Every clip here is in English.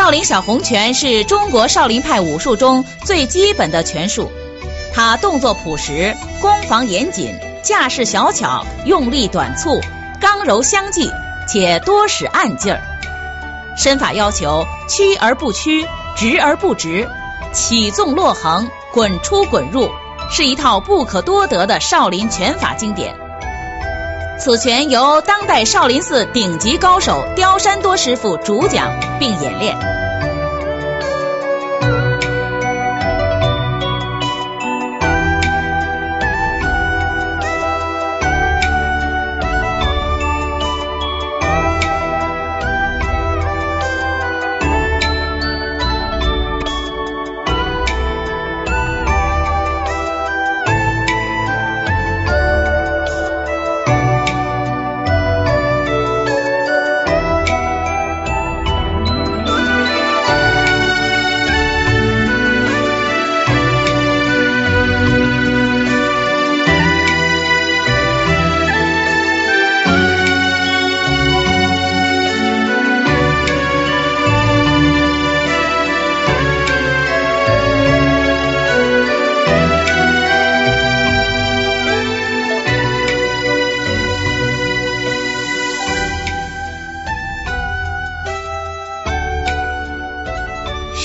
少林小红拳是中国少林派武术中最基本的拳术，它动作朴实，攻防严谨，架势小巧，用力短促，刚柔相济，且多使暗劲儿。身法要求屈而不屈，直而不直，起纵落横，滚出滚入，是一套不可多得的少林拳法经典。此拳由当代少林寺顶级高手刁山多师傅主讲并演练。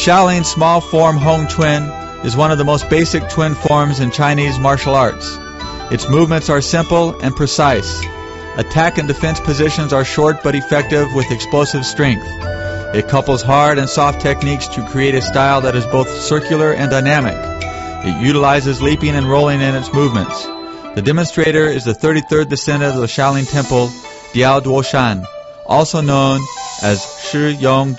Shaolin small form Hong Quan is one of the most basic quan forms in Chinese martial arts. Its movements are simple and precise. Attack and defense positions are short but effective with explosive strength. It couples hard and soft techniques to create a style that is both circular and dynamic. It utilizes leaping and rolling in its movements. The demonstrator is the 33rd descendant of the Shaolin Temple, Diao Duoshan, also known as Shi Yong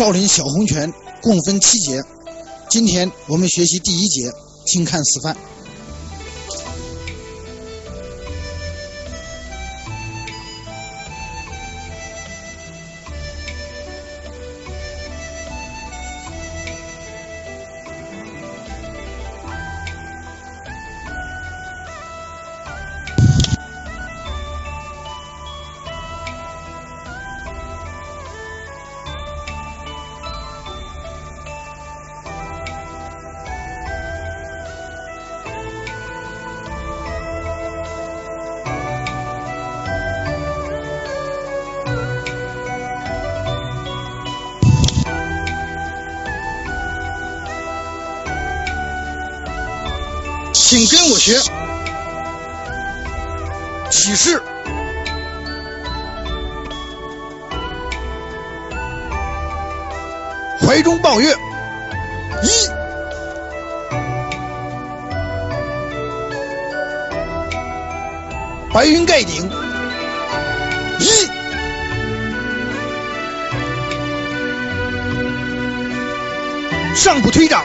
少林小红拳共分七节，今天我们学习第一节，请看示范。请跟我学，起势，怀中抱月，一，白云盖顶，一，上步推掌，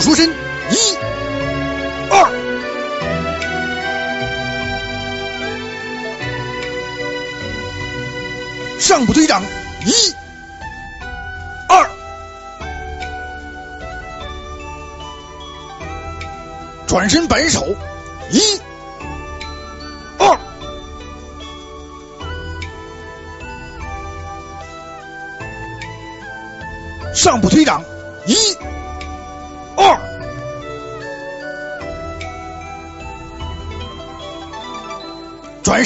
出身，一、二，上部推掌，一、二，转身摆手，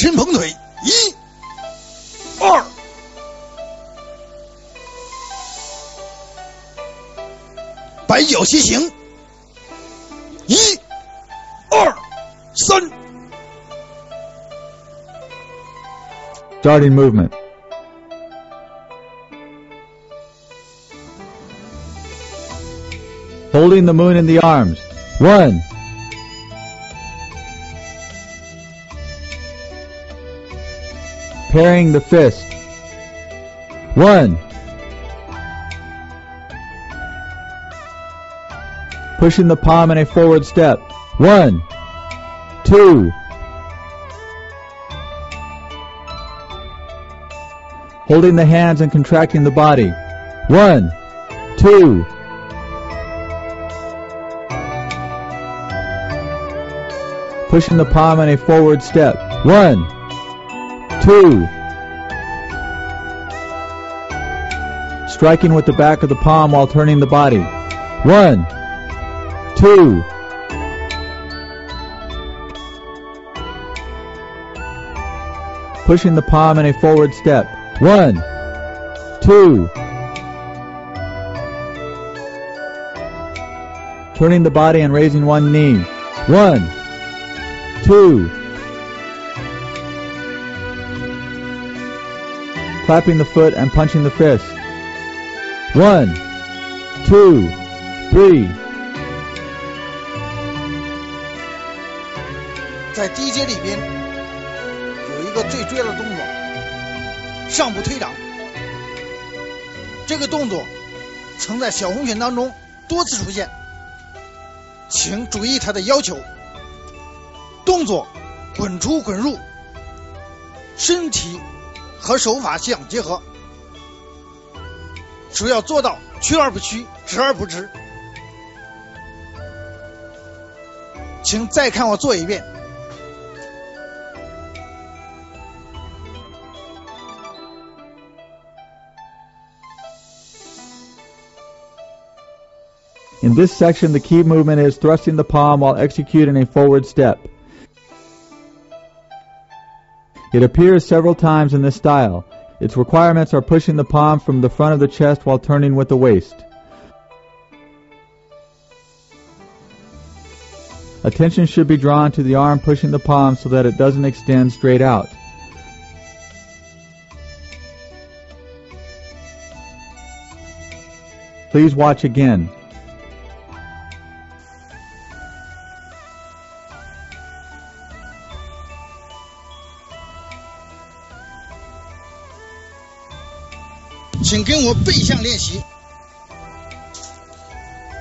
身捧腿，一、二。摆脚斜行，一、二、三。Starting movement. Holding the moon in the arms. One. Pairing the fist. One. Pushing the palm in a forward step. One. Two. holding the hands and contracting the body. One, two. Pushing the palm in a forward step. One, two. Striking with the back of the palm while turning the body. One, two. Pushing the palm in a forward step. One, two. Turning the body and raising one knee. One, two. Clapping the foot and punching the fist. One, two, three. 在 DJ 里边有一个最重要的动作，上步推掌。这个动作曾在小红拳当中多次出现，请注意它的要求。动作滚出滚入，身体和手法相结合，主要做到屈而不屈，直而不直。请再看我做一遍。In this section, the key movement is thrusting the palm while executing a forward step. It appears several times in this style. Its requirements are pushing the palm from the front of the chest while turning with the waist. Attention should be drawn to the arm pushing the palm so that it doesn't extend straight out. Please watch again. 请跟我背向练习。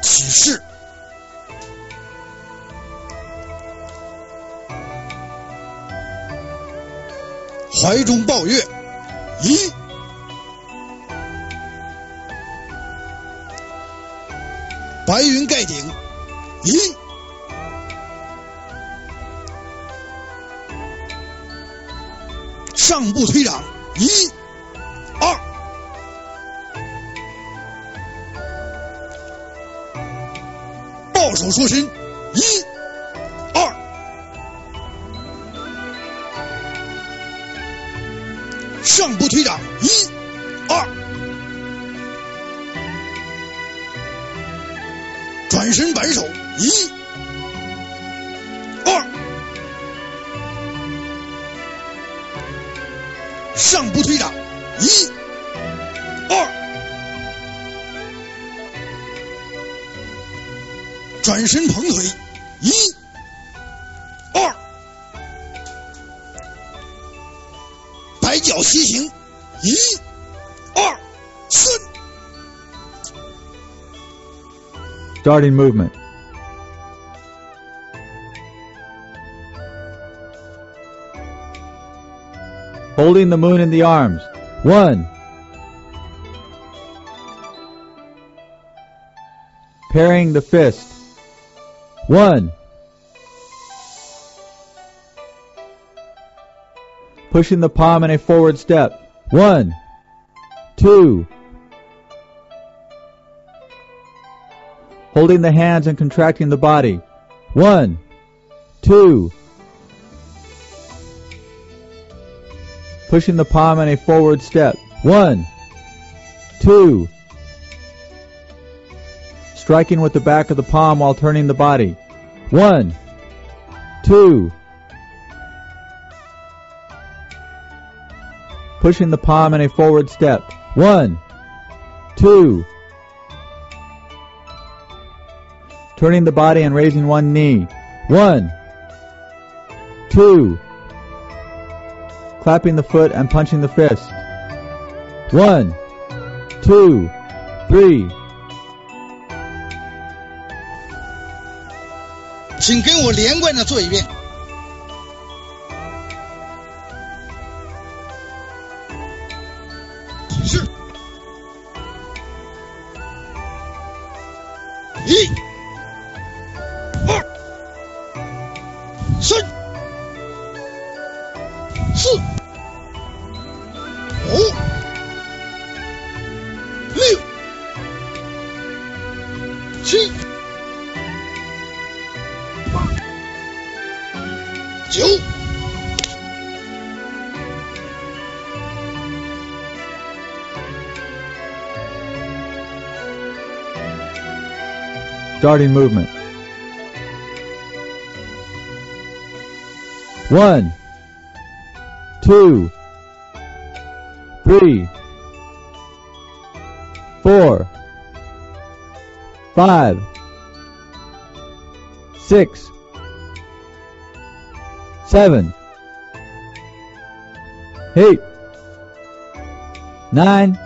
起势，怀中抱月，一，白云盖顶，一，上步推掌，一，抱手缩身，一、二，上步推掌，一、二，转身摆手，一、二，上步推掌，一、二。转身捧腿，一、二，摆脚斜行，一、二、三。 Starting movement. Holding the moon in the arms. One. Pairing the fist. One. Pushing the palm in a forward step. One. Two. Holding the hands and contracting the body. One. Two. Pushing the palm in a forward step. One. Two. Striking with the back of the palm while turning the body. One, two, pushing the palm in a forward step. One, two, turning the body and raising one knee. One, two, clapping the foot and punching the fist. One, two, three. 请跟我连贯的做一遍。是，一、Starting movement. One, two, three, four, five, six, seven, eight, nine,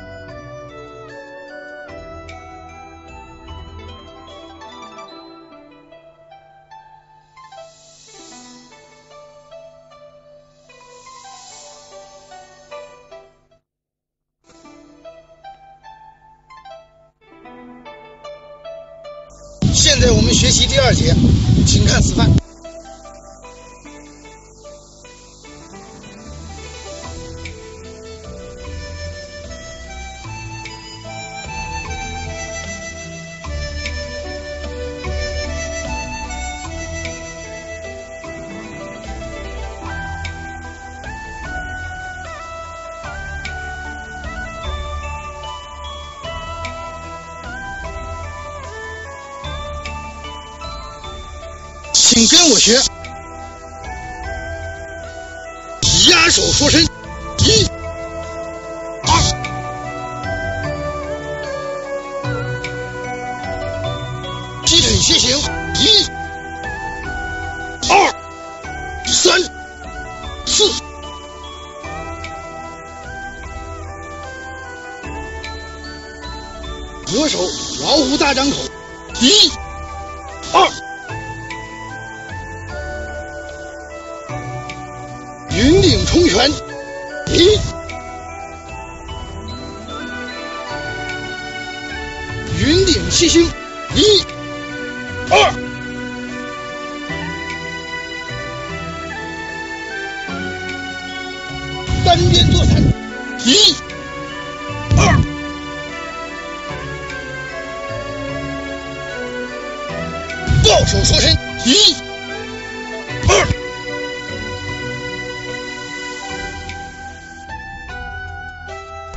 请跟我学，压手缩身，一、二、劈腿楔形，一、二、三、四。左手老虎大张口，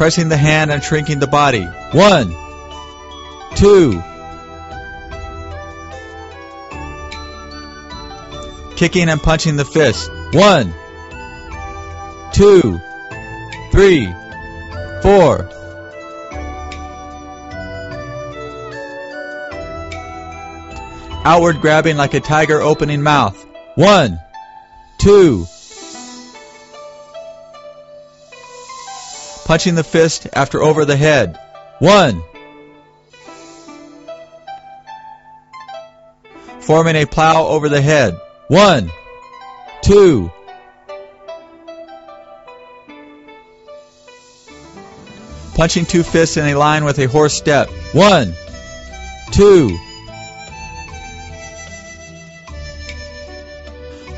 pressing the hand and shrinking the body. One, two, kicking and punching the fist. One, two, three, four. Outward grabbing like a tiger opening mouth. One, two, punching the fist after over the head. One. Forming a plow over the head. One, two. Punching two fists in a line with a horse step. One, two.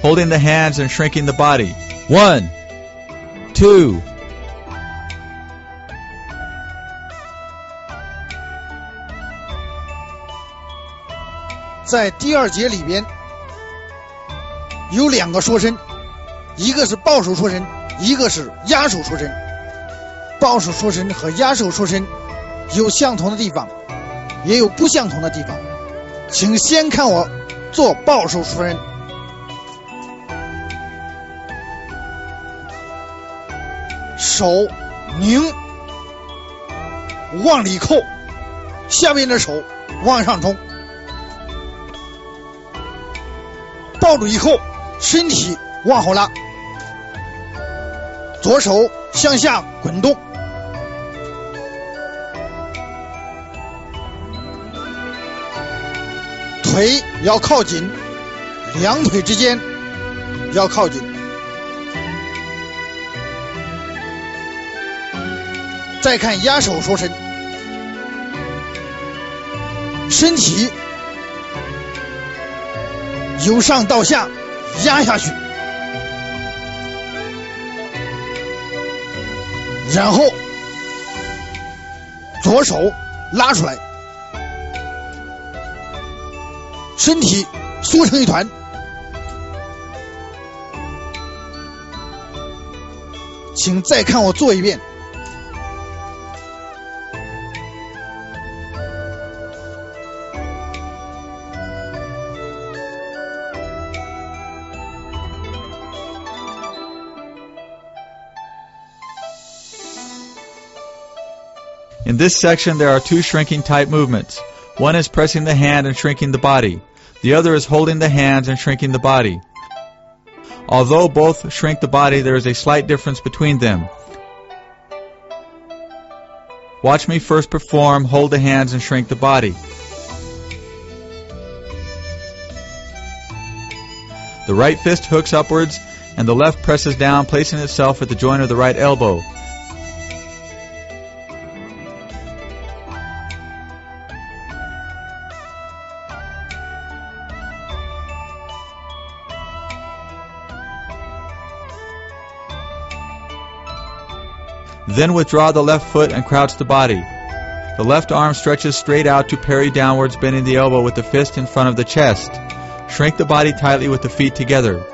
Holding the hands and shrinking the body. One, two. 在第二节里边有两个说身，一个是抱手说身，一个是压手说身。抱手说身和压手说身有相同的地方，也有不相同的地方，请先看我做抱手出身。手拧，往里扣，下面的手往上冲，抱住以后，身体往后拉，左手向下滚动。腿要靠紧，两腿之间要靠紧。再看压手收身，身体由上到下压下去，然后左手拉出来。身体缩成一团，请再看我做一遍。This section, there are two shrinking type movements. One is pressing the hand and shrinking the body. The other is holding the hands and shrinking the body. Although both shrink the body, there is a slight difference between them. Watch me first perform hold the hands and shrink the body. The right fist hooks upwards and the left presses down, placing itself at the joint of the right elbow. Then withdraw the left foot and crouch the body. The left arm stretches straight out to parry downwards, bending the elbow with the fist in front of the chest. Shrink the body tightly with the feet together.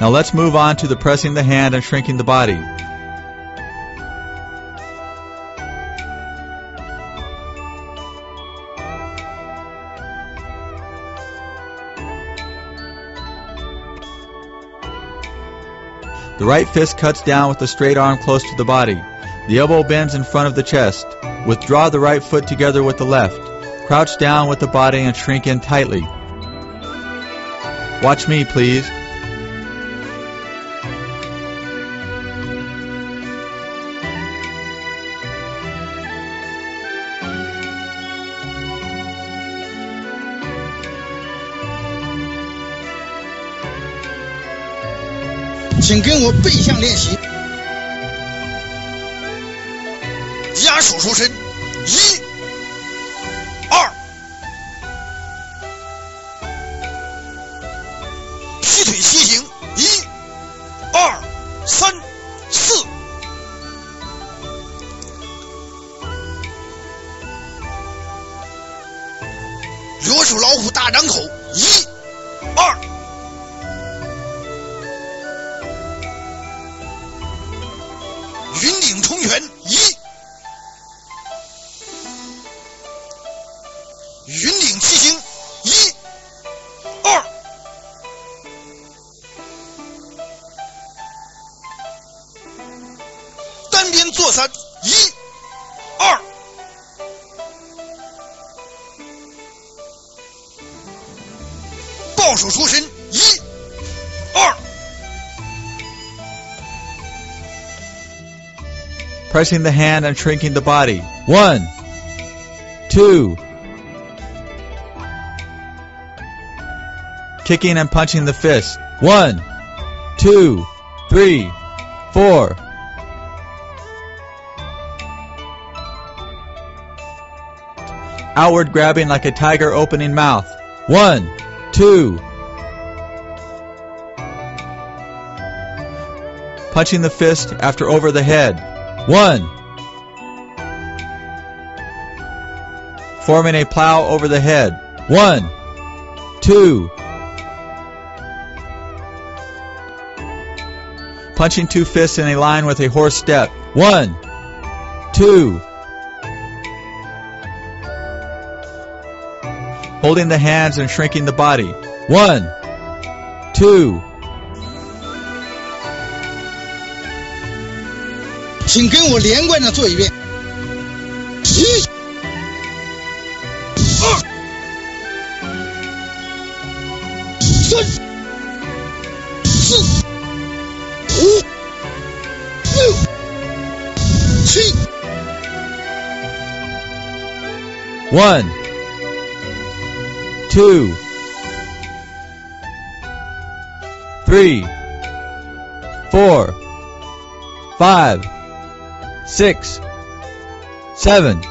Now let's move on to the pressing the hand and shrinking the body. The right fist cuts down with the straight arm close to the body. The elbow bends in front of the chest. Withdraw the right foot together with the left. Crouch down with the body and shrink in tightly. Watch me, please. 请跟我背向练习，压手出身，pressing the hand and shrinking the body. One, two, kicking and punching the fist. One, two, three, four. Outward grabbing like a tiger opening mouth. One, two. Punching the fist after over the head. One. Forming a plow over the head. One. Two. Punching two fists in a line with a horse step. One. Two. holding the hands and shrinking the body. One, two, 请跟我连贯的做一遍。一、二、三、四、五、六、七。one, two, three, four, five, six, seven. “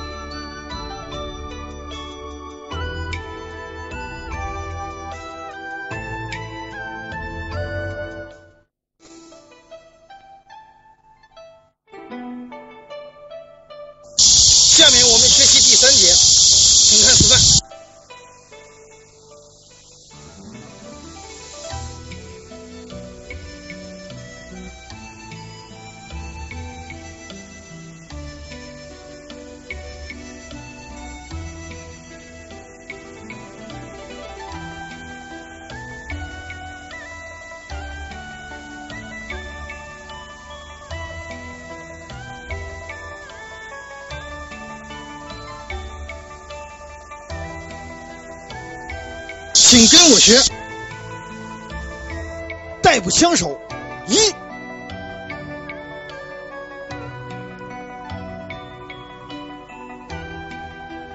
枪手，一，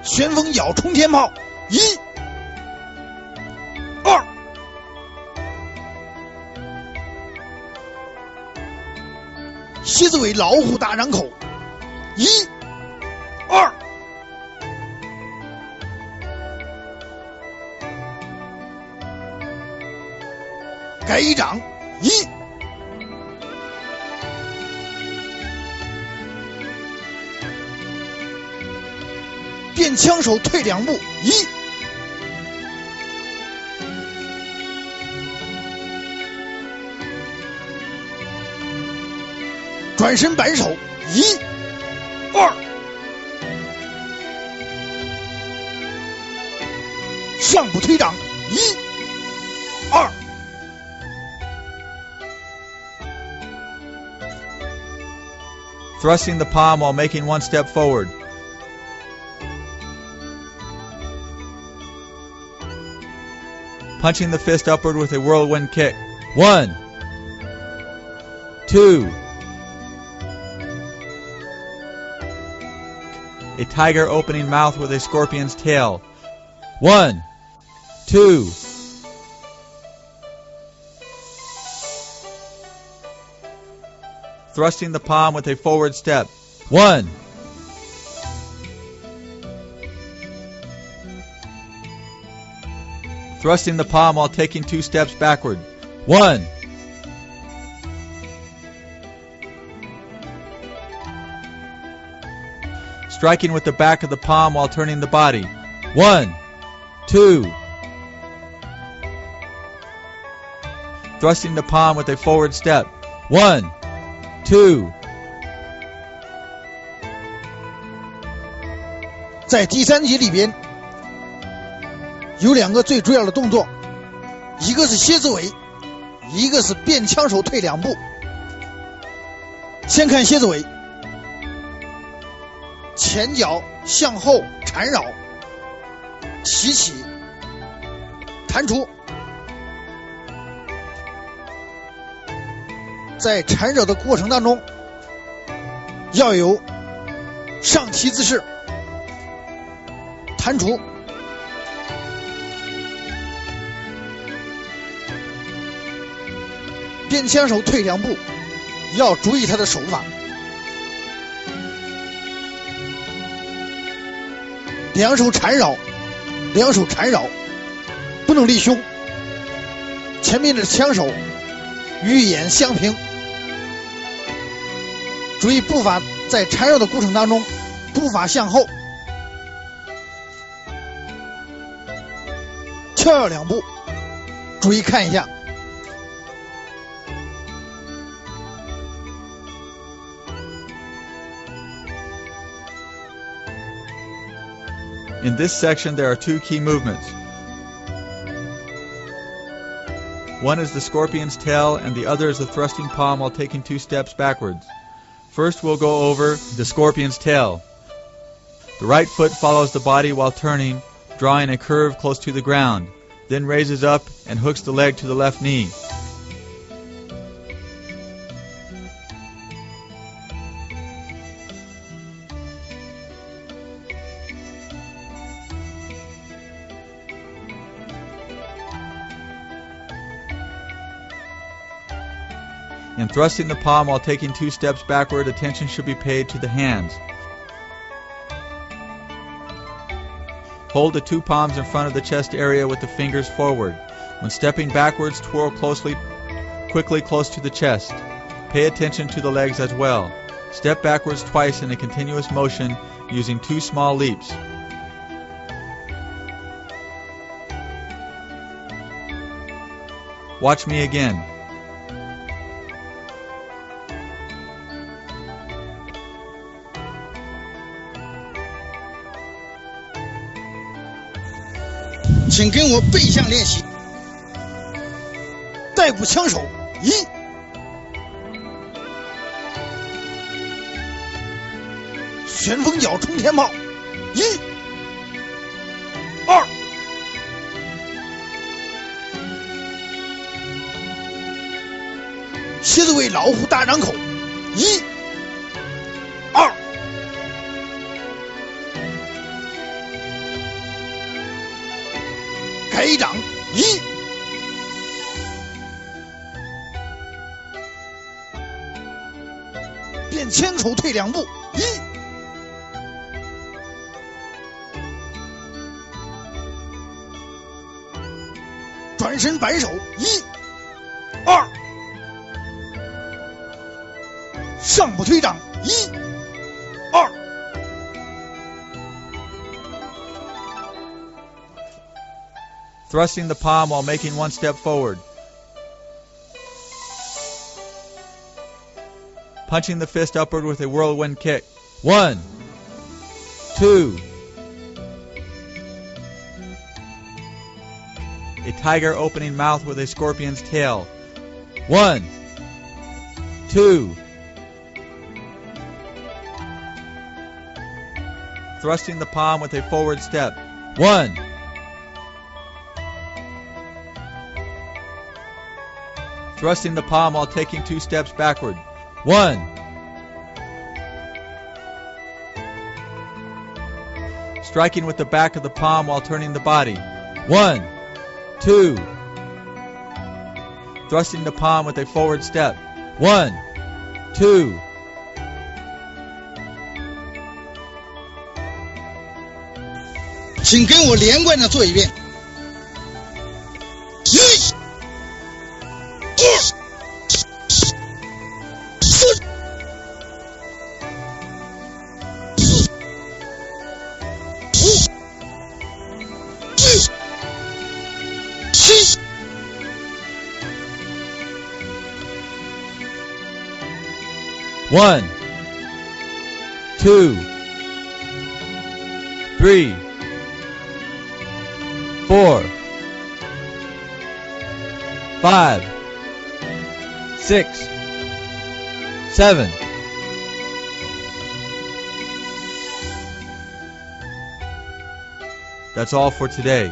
旋风咬冲天炮，一，二，蝎子尾老虎大张口，一，二。改一掌，一，变枪手退两步，一，转身扳手，一，二，上步推掌，一，Thrusting the palm while making one step forward. Punching the fist upward with a whirlwind kick. One, two, a tiger opening mouth with a scorpion's tail. One, two, thrusting the palm with a forward step. One, thrusting the palm while taking two steps backward. One, striking with the back of the palm while turning the body. One, two, thrusting the palm with a forward step. One, two, 在第三集里边有两个最主要的动作，一个是蝎子尾，一个是变枪手退两步。先看蝎子尾，前脚向后缠绕，提起，弹出，在缠绕的过程当中要有上提姿势。弹出，边枪手退两步，要注意他的手法。两手缠绕，两手缠绕，不能立胸。前面的枪手与眼相平，注意步伐在缠绕的过程当中，步伐向后，跳跃两步。注意看一下，In this section, there are two key movements. One is the scorpion's tail, and the other is the thrusting palm while taking two steps backwards. First, we'll go over the scorpion's tail. The right foot follows the body while turning, drawing a curve close to the ground, then raises up and hooks the leg to the left knee. Thrusting the palm while taking two steps backward, attention should be paid to the hands. Hold the two palms in front of the chest area with the fingers forward. When stepping backwards, twirl closely, quickly close to the chest. Pay attention to the legs as well. Step backwards twice in a continuous motion using two small leaps. Watch me again. 请跟我背向练习。带步枪手，一，旋风脚冲天炮，一，二，蝎子尾老虎大张口，退两步一，转身摆手一，二，上步推掌一，二。thrusting the palm while making one step forward. Punching the fist upward with a whirlwind kick. One, two. A tiger opening mouth with a scorpion's tail. One, two. Thrusting the palm with a forward step. One, thrusting the palm while taking two steps backward. One. Striking with the back of the palm while turning the body. One, two. Thrusting the palm with a forward step. One, two. “请跟 six, seven. That's all for today.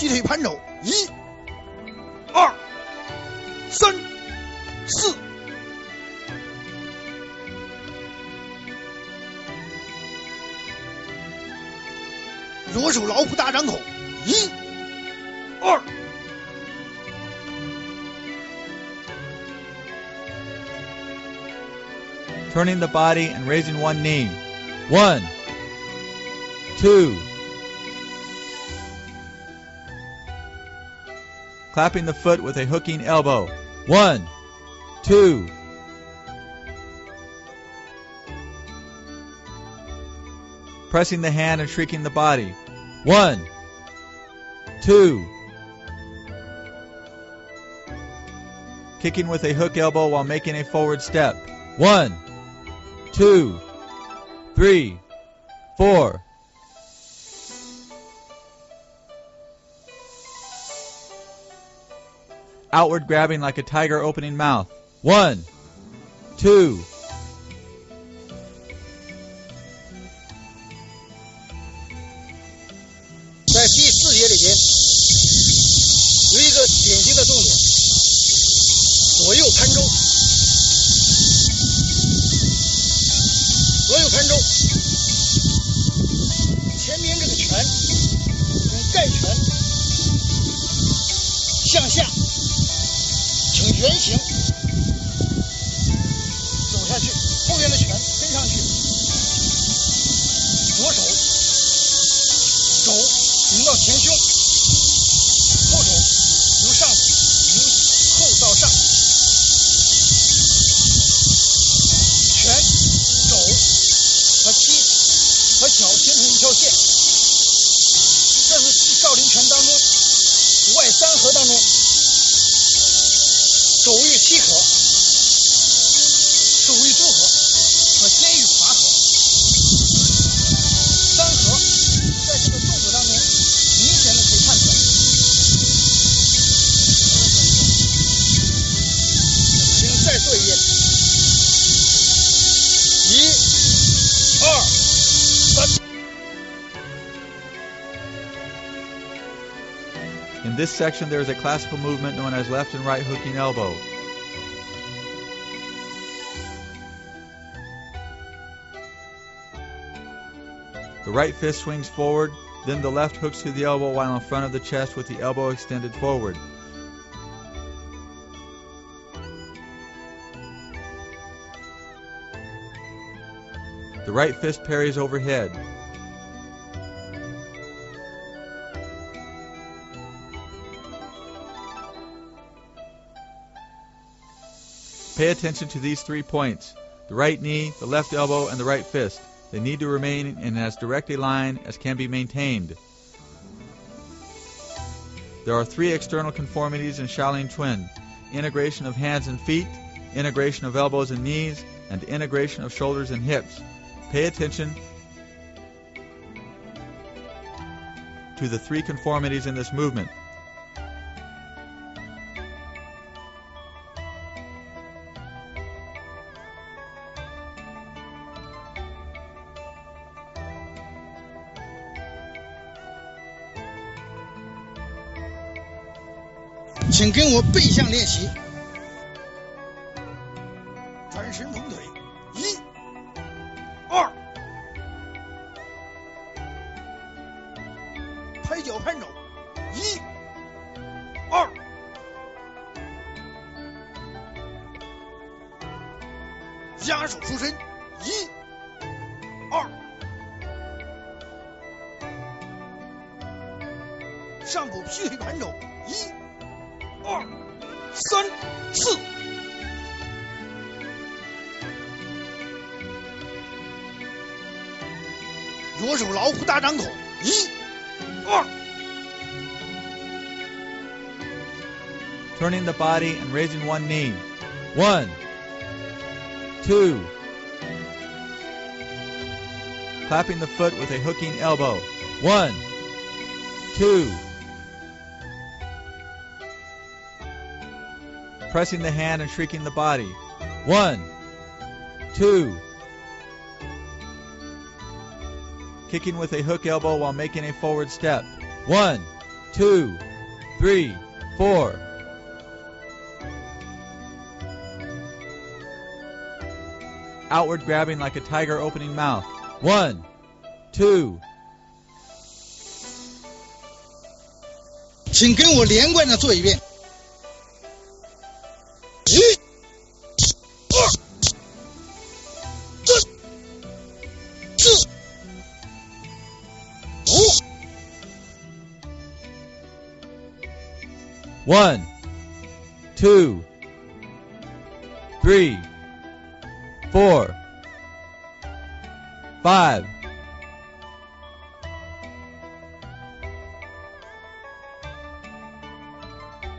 上步劈腿盘肘，一、二、三、四，左手老虎大张口，一、二。turning the body and raising one knee. One, two. Clapping the foot with a hooking elbow. One, two. Pressing the hand and shrieking the body. One, two. Kicking with a hook elbow while making a forward step. One, two, three, four. Outward grabbing like a tiger opening mouth. One, two. In this section, there is a classical movement known as left and right hooking elbow. The right fist swings forward, then the left hooks to the elbow while in front of the chest with the elbow extended forward. The right fist parries overhead. Pay attention to these three points the right knee, the left elbow, and the right fist. They need to remain in as direct a line as can be maintained. There are three external conformities in Shaolin Quan integration of hands and feet, integration of elbows and knees, and integration of shoulders and hips. Pay attention to the three conformities in this movement. “请跟我背向练习，转身捧腿，一、二，拍脚拍肘，一、二，夹手出身，一、二，上步劈腿盘肘，一。”二、三、四，左手老虎大张口，一、二。Turning the body and raising one knee. One, two. Clapping the foot with a hooking elbow. One, two. pressing the hand and shrieking the body. One, two. Kicking with a hook elbow while making a forward step. One, two, three, four. Outward grabbing like a tiger opening mouth. One, two. 请跟我连贯的做一遍。 One, two, three, four, five.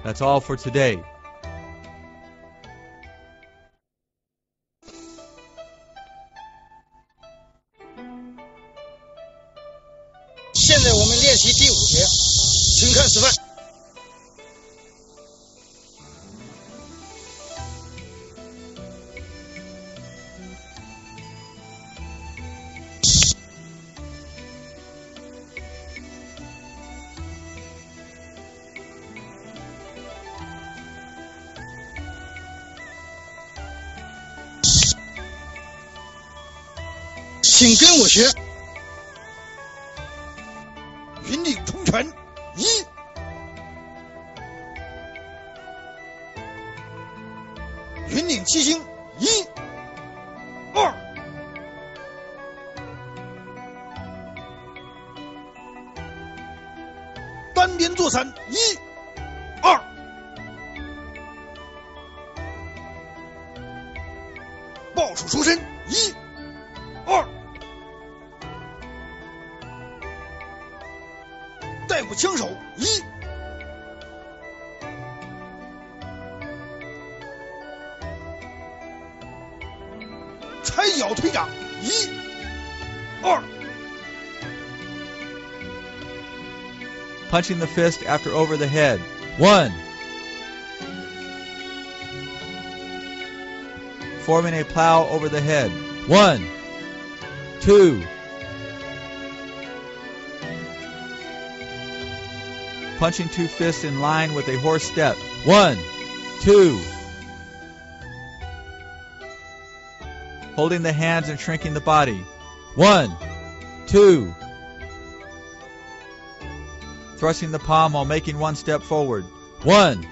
That's all for today. 跟我学。Punching the fist after over the head. One. Forming a plow over the head. One, two. Punching two fists in line with a horse step. One, two. Holding the hands and shrinking the body. One, two. Thrusting the palm while making one step forward. One.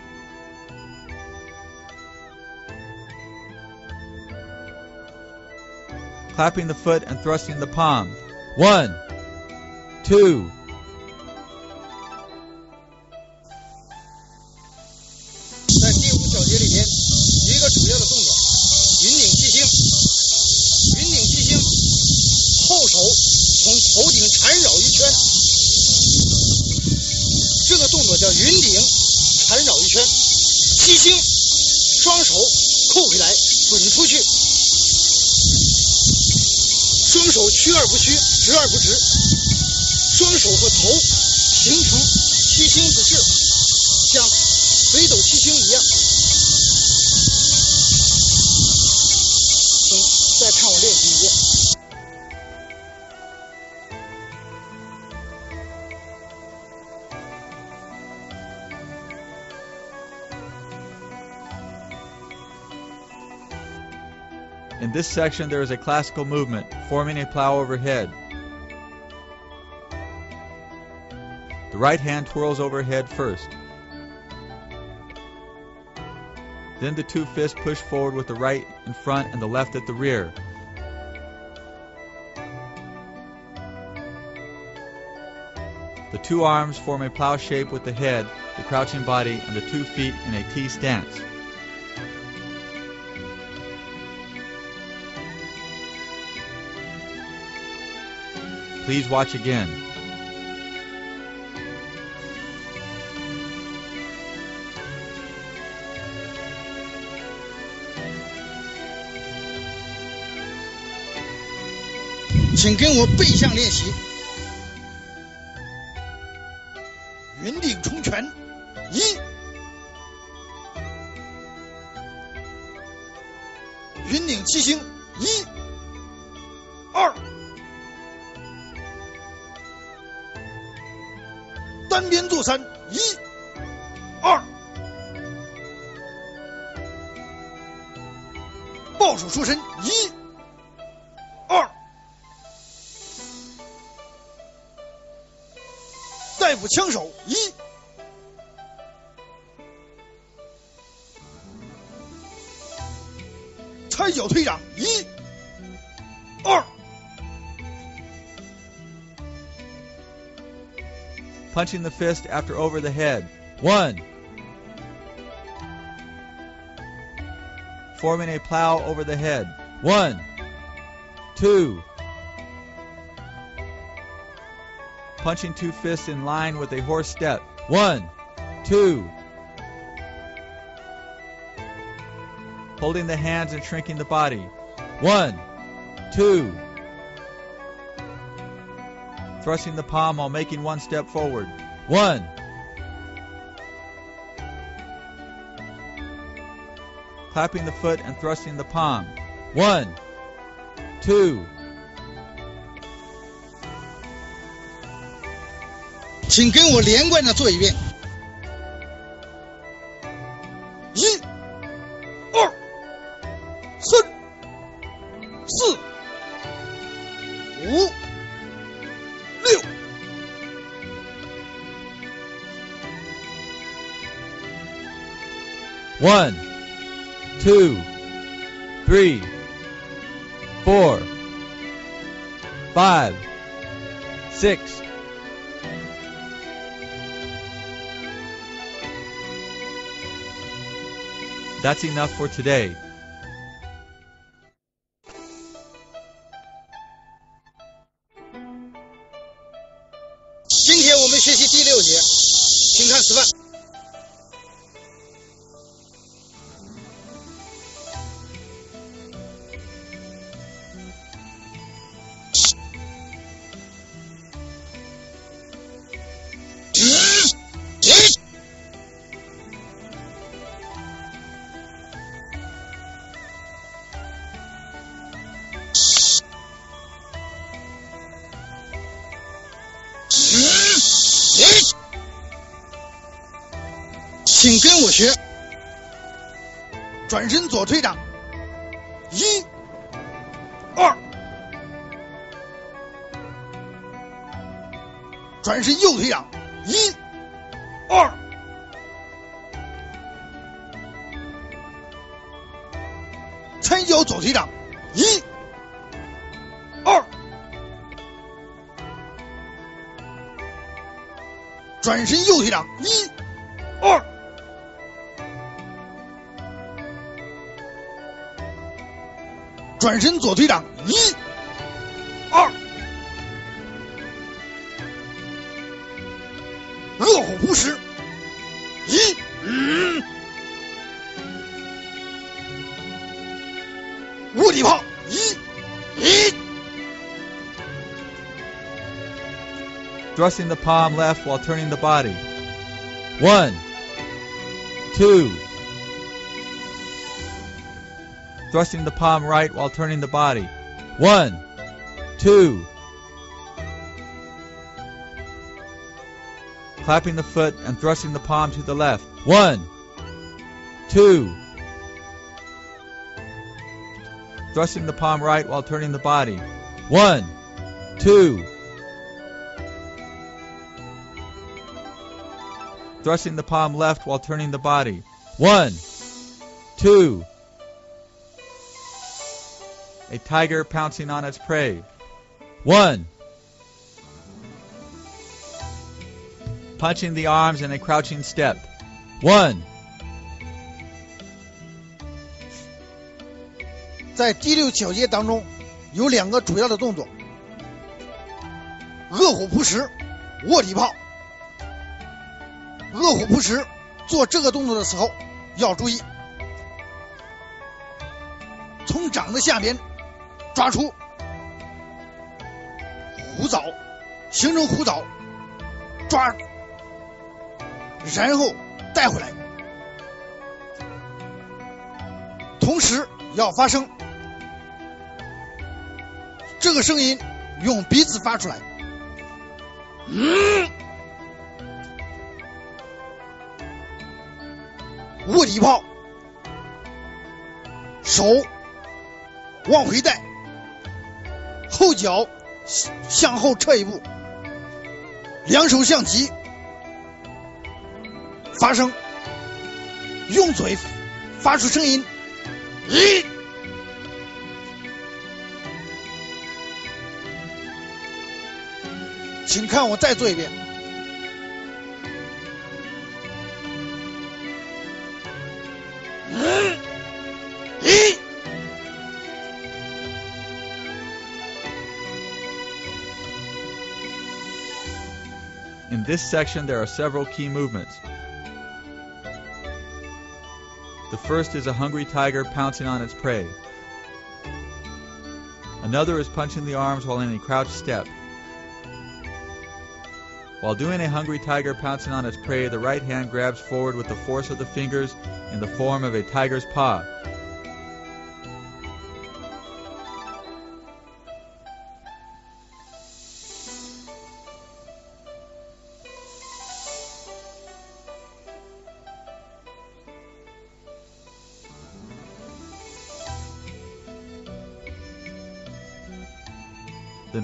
Clapping the foot and thrusting the palm. One, two. 手和头形成七星之势，像北斗七星一样。嗯，再看我练习一遍。 In this section, there is a classical movement, forming a plow overhead. right hand twirls overhead first. Then the two fists push forward with the right in front and the left at the rear. The two arms form a plow shape with the head, the crouching body, and the two feet in a T stance. Please watch again. 请跟我背向练习。云顶冲拳。一，云顶七星，一、二，单边坐山，一、二，抱手出身，一、大夫枪手，一。抬脚推掌，一、二。 Punching the fist after over the head. One. Forming a plow over the head. One. Two. Punching two fists in line with a horse step. One. Two. Holding the hands and shrinking the body. One. Two. Thrusting the palm while making one step forward. One. Clapping the foot and thrusting the palm. One. Two. 请跟我连贯的做一遍。一、二、三、四、五、六。One, two, three, four, five, six. That's enough for today. Thrusting the palm left while turning the body. One, two. Thrusting the palm right while turning the body. One, two. Clapping the foot and thrusting the palm to the left. One, two. Thrusting the palm right while turning the body. One, two. Thrusting the palm left while turning the body. One, two. A tiger pouncing on its prey. One. Punching the arms in a crouching step. One. 在第六小节当中有两个主要的动作：饿虎扑食、卧底炮。 饿虎扑食做这个动作的时候要注意，从掌的下边抓出虎枣，形成虎枣，抓，然后带回来，同时要发声这个声音用鼻子发出来。嗯，卧底炮，手往回带，后脚向后撤一步，两手相击，发声，用嘴发出声音。一，请看我再做一遍。This section, there are several key movements. The first is a hungry tiger pouncing on its prey. Another is punching the arms while in a crouched step. While doing a hungry tiger pouncing on its prey, the right hand grabs forward with the force of the fingers in the form of a tiger's paw.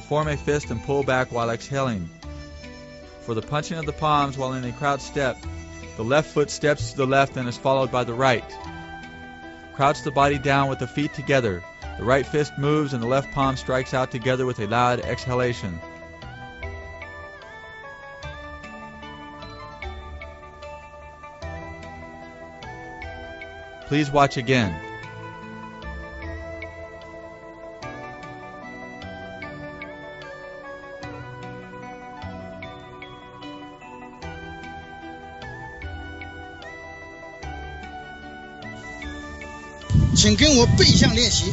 Form a fist and pull back while exhaling. For the punching of the palms while in a crouched step, the left foot steps to the left and is followed by the right. Crouch the body down with the feet together. The right fist moves and the left palm strikes out together with a loud exhalation. Please watch again. 请跟我背向练习，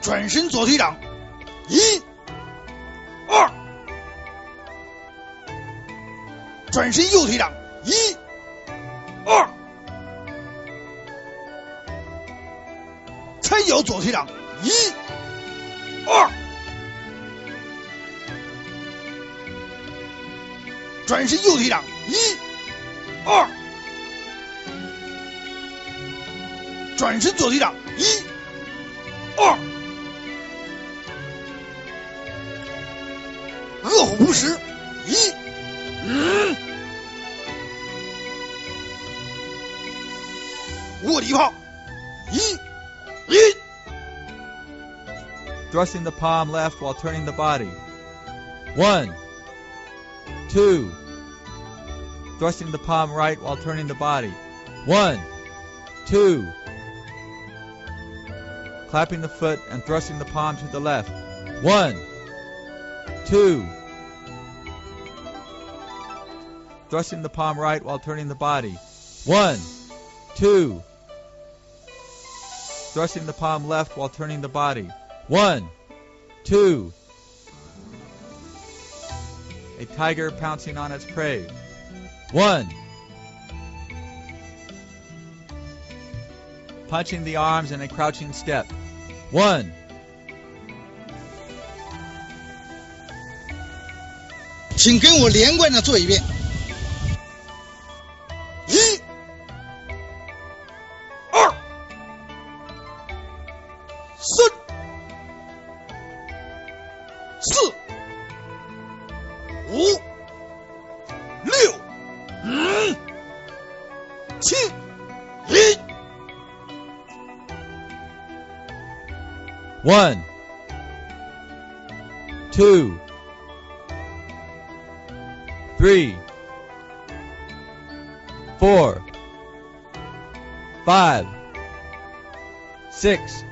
转身左腿掌，一、二，转身右腿掌，一、二，踩脚左腿掌，一、二，转身右腿掌，一、二。转身左腿掌，一、二，饿虎扑食，一、嗯，卧底炮，一、一。 Thrusting the palm left while turning the body. One, two. Thrusting the palm right while turning the body. One, two. Clapping the foot and thrusting the palm to the left. One, two. Thrusting the palm right while turning the body. One, two. Thrusting the palm left while turning the body. One, two. A tiger pouncing on its prey. One. Punching the arms in a crouching step. one. 请跟我连贯的做一遍 One. Two. Three. Four. Five. Six.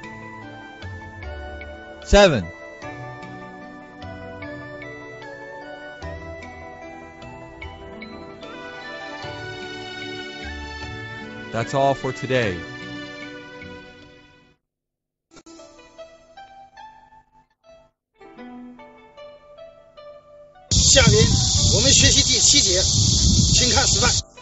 Seven. That's all for today. 学习第七节，请看示范。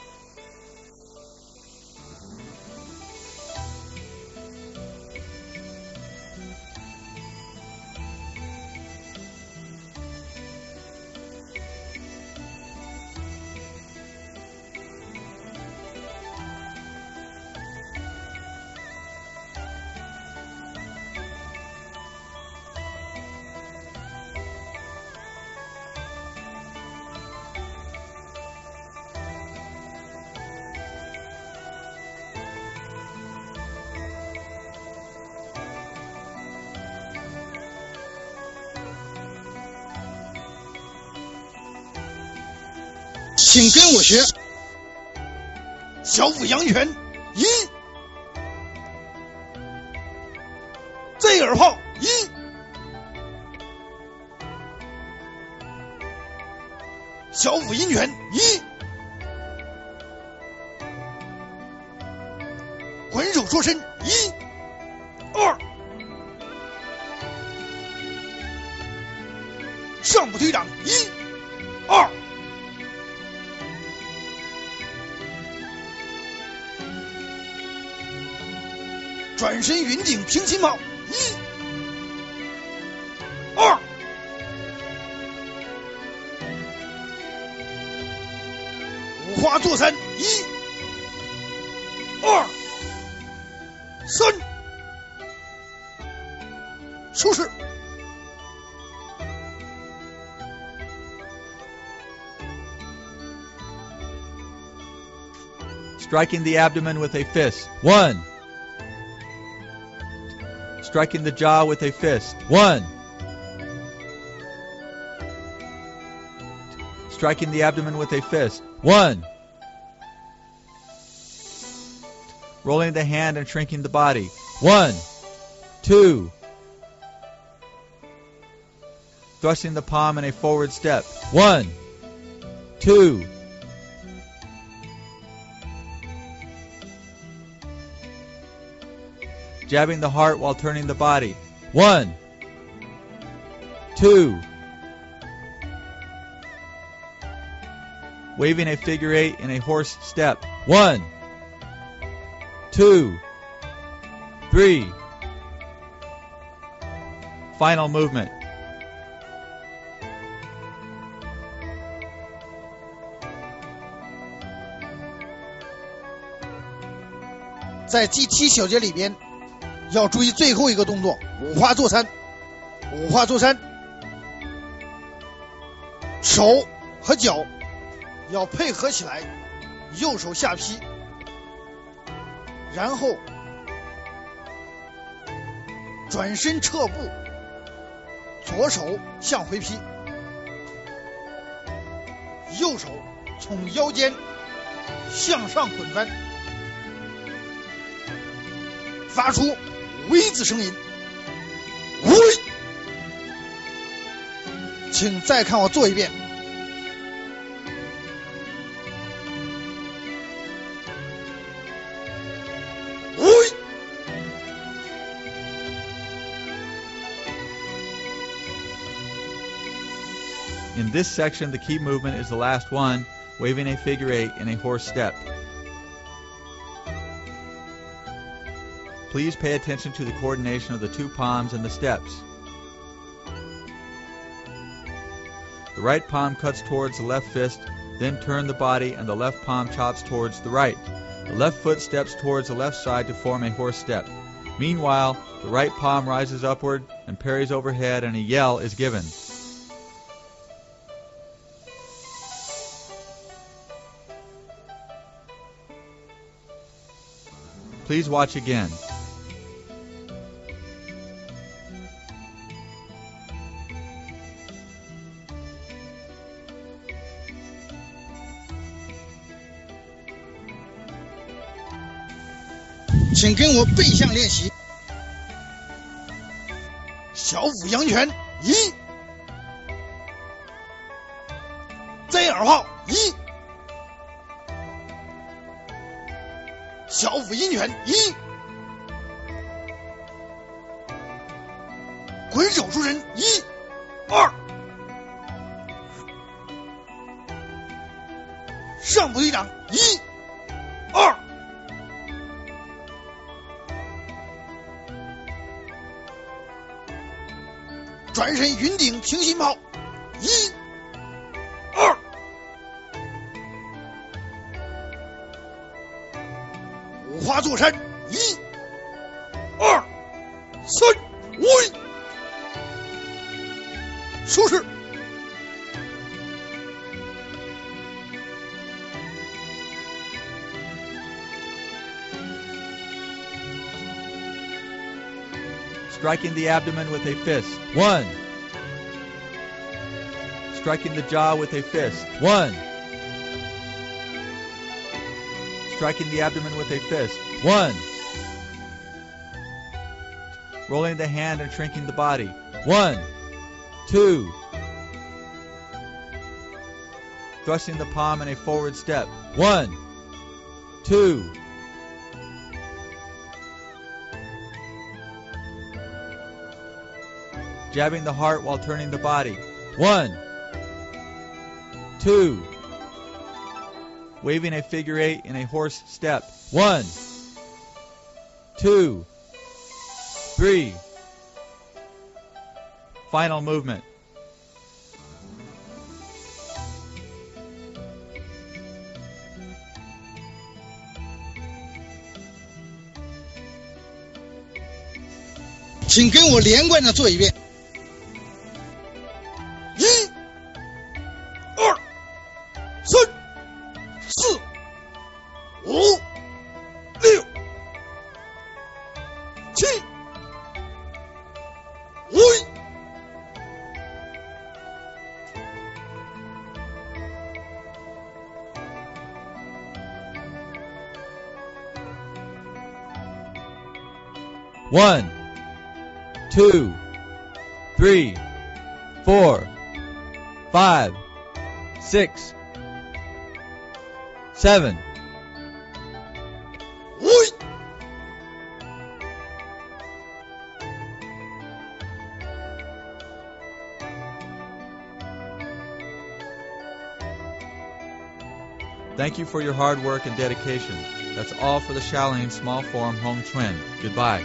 跟我学。小五阳拳一，Z 耳炮一，小五阴拳一，滚手出身 顶平行跑，一、二，五花坐山，一、二、三，收势。 Striking the abdomen with a fist. One. Striking the jaw with a fist. One. Striking the abdomen with a fist. One. Rolling the hand and shrinking the body. One. Two. Thrusting the palm in a forward step. One. Two. jabbing the heart while turning the body. One, two, waving a figure eight in a horse step. One, two, three. Final movement. 在 GT 小节里边， 要注意最后一个动作五花坐山。五花坐山，手和脚要配合起来，右手下劈，然后转身撤步，左手向回劈，右手从腰间向上滚翻。发出V 字声音，喂！请再看我做一遍。喂！ In this section, the key movement is the last one, waving a figure eight in a horse step. Please pay attention to the coordination of the two palms and the steps. The right palm cuts towards the left fist, then turn the body and the left palm chops towards the right. The left foot steps towards the left side to form a horse step. Meanwhile, the right palm rises upward and parries overhead and a yell is given. Please watch again. 请跟我背向练习。小五阳拳一，Z 耳号 striking the abdomen with a fist. One. Striking the jaw with a fist. One. Striking the abdomen with a fist. One. Rolling the hand and shrinking the body. One. Two. Thrusting the palm in a forward step. One. Two. Jabbing the heart while turning the body. One. Two. Waving a figure eight in a horse step. One. Two. Three. Final movement. “请跟我连贯的做一遍。 One, two, three, four, five, six, seven. 五。Thank you for your hard work and dedication. That's all for the Shaolin Small Form Hong Quan. Goodbye.